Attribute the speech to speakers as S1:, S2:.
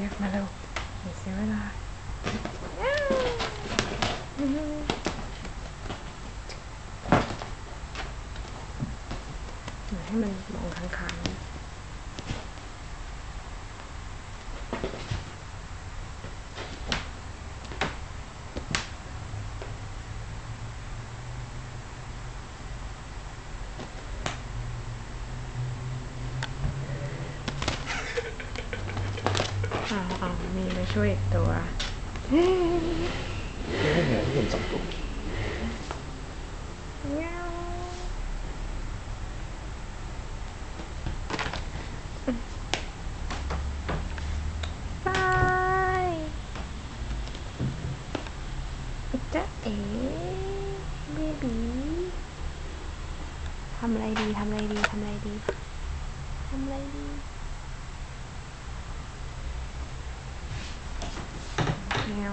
S1: รียกมาเร็วอย่าเสียเวลาเดี๋ยวให้มันมองค้างๆ เอาเอามีมาช่วยอีกตัว
S2: ไม่เหนือที่เห็นสองตัว
S1: บายจ๊ะเอ๋เบบีทำอะไรดี ทำอะไรดี ทำอะไรดี ทำอะไรดี Yeah.